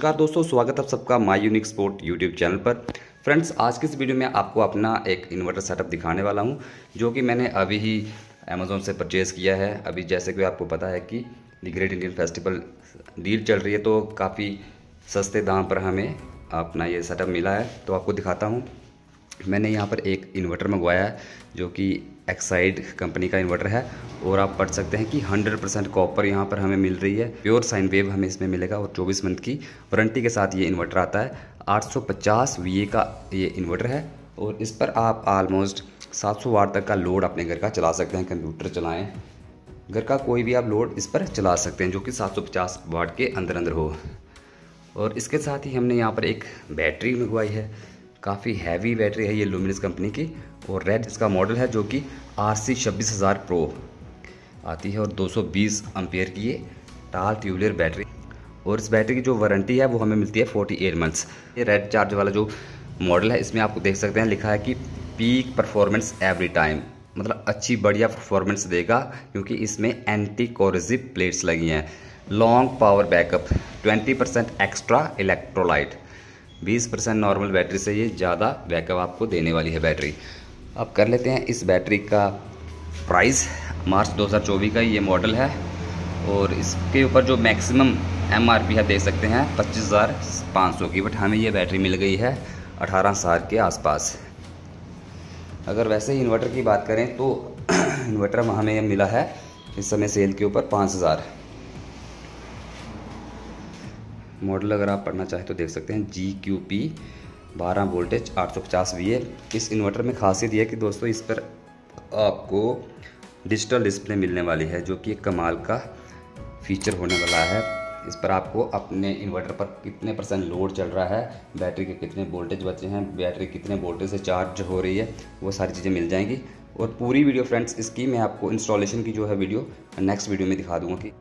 नमस्कार दोस्तों, स्वागत है आप सबका my unique sport YouTube channel पर। फ्रेंड्स आज की इस वीडियो में आपको अपना एक इन्वर्टर सेटअप दिखाने वाला हूँ, जो कि मैंने अभी ही अमेज़ोन से परचेज़ किया है। अभी जैसे कि आपको पता है कि the great Indian festival deal चल रही है तो काफ़ी सस्ते दाम पर हमें अपना ये सेटअप मिला है। तो आपको दिखाता हूँ। मैंने यहाँ पर एक इन्वर्टर मंगवाया है, जो कि एक्साइड कंपनी का इन्वर्टर है, और आप पढ़ सकते हैं कि 100 परसेंट कॉपर यहाँ पर हमें मिल रही है। प्योर साइन वेव हमें इसमें मिलेगा और 24 मंथ की वारंटी के साथ ये इन्वर्टर आता है। 850 VA का ये इन्वर्टर है, और इस पर आप आलमोस्ट 700 वाट तक का लोड अपने घर का चला सकते हैं कंप्यूटर चलाएँ। घर का कोई भी आप लोड इस पर चला सकते हैं, जो कि पचास वाट के अंदर अंदर हो। और इसके साथ ही हमने यहाँ पर एक बैटरी मंगवाई है काफ़ी हैवी बैटरी है ये लूमिनस कंपनी की और रेड इसका मॉडल है जो कि आर सी छब्बीस हज़ार प्रो आती है और 220 एम्पियर की ये टाल ट्यूबलर बैटरी और इस बैटरी की जो वारंटी है वो हमें मिलती है 48 मंथ्स ये रेड चार्ज वाला जो मॉडल है, इसमें आपको देख सकते हैं लिखा है कि पीक परफॉर्मेंस एवरी टाइम मतलब अच्छी बढ़िया परफॉर्मेंस देगा क्योंकि इसमें एंटी कोरिजिव प्लेट्स लगी हैं। Long power backup 20 percent extra electrolyte 20 percent normal battery से ये ज़्यादा बैकअप आपको देने वाली है बैटरी। अब कर लेते हैं इस बैटरी का प्राइस। मार्च 2024 का ये मॉडल है और इसके ऊपर जो मैक्सिमम एम आर पी है देख सकते हैं, पच्चीस हज़ार पाँच सौ की। बट हमें ये बैटरी मिल गई है अठारह साल के आसपास। अगर वैसे ही इन्वर्टर की बात करें तो इन्वर्टर हमें मिला है इस समय सेल के ऊपर पाँच हज़ार। मॉडल अगर आप पढ़ना चाहें तो देख सकते हैं जी क्यू पी बारह वोल्टेज, आठ सौ पचास वी ए इस इन्वर्टर में खासियत यह है कि दोस्तों इस पर आपको डिजिटल डिस्प्ले मिलने वाली है, जो कि एक कमाल का फीचर होने वाला है। इस पर आपको अपने इन्वर्टर पर कितने परसेंट लोड चल रहा है बैटरी के कितने वोल्टेज बचे हैं बैटरी कितने वोल्टेज से चार्ज हो रही है, वो सारी चीज़ें मिल जाएँगी। और पूरी वीडियो फ्रेंड्स इसकी मैं आपको इंस्टॉलेशन की जो है वीडियो नेक्स्ट वीडियो में दिखा दूँगा कि